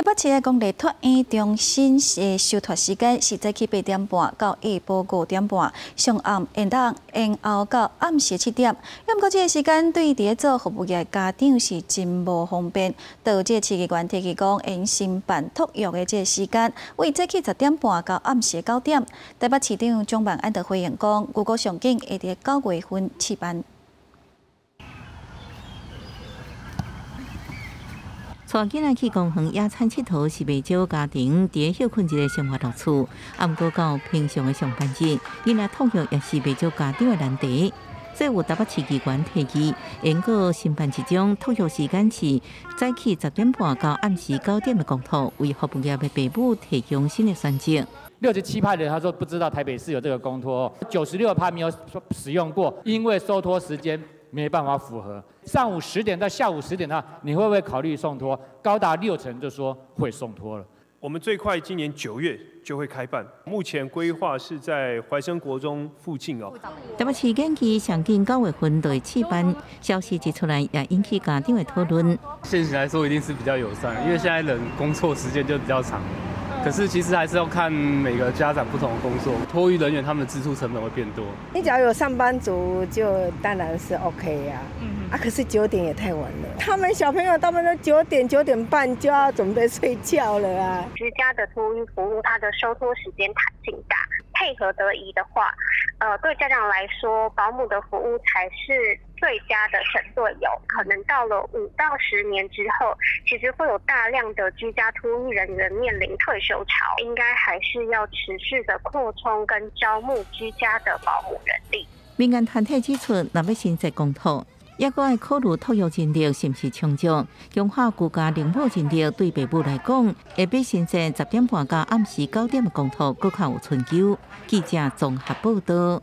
台北市的公立托婴中心的收托时间是早起八点半到下晡五点半，上暗延当延后到暗时七点。不过这个时间对伫做服务业家长是真无方便。导致市议员提起讲，延新办托育的这个时间为早起十点半到暗时九点。台北市长张万安德回应讲，如果上紧会伫九月份试办。带囡仔去公园野餐佚佗是未少家庭伫休困日的生活乐趣。啊，毋过到平常的上班日，囡仔托育也是未少家长的难题。所以有台北市议员提议，研究新办一种托育时间是早起十点半到暗时九点的公托，为服务业的父母提供新的选择。六十七派的他说不知道台北市有这个公托，九十六派没有使用过，因为收托时间。没办法符合上午十点到下午十点的话，你会不会考虑送托？高达六成就说会送托了。我们最快今年九月就会开办，目前规划是在怀生国中附近哦。台北市根据上近九月份对起班消息一出来，也引起家长的讨论。现实来说，一定是比较友善，因为现在人工作时间就比较长。可是其实还是要看每个家长不同的工作，托育人员他们的支出成本会变多。你只要有上班族，就当然是 OK 呀。嗯啊，可是九点也太晚了，他们小朋友他们都九点九点半就要准备睡觉了啊。居家的托育服务，它的收托时间弹性大，配合得宜的话，呃，对家长来说，保姆的服务才是。最佳的神队友，可能到了五到十年之后，其实会有大量的居家托育人员面临退休潮，应该还是要持续的扩充跟招募居家的保姆人力。民间团体指出，若要新设公托，也该考虑托育人力是不是充足，强化居家灵活人力对父母来讲，会比新设十点半到暗时九点的公托更较有春秋。记者综合报道。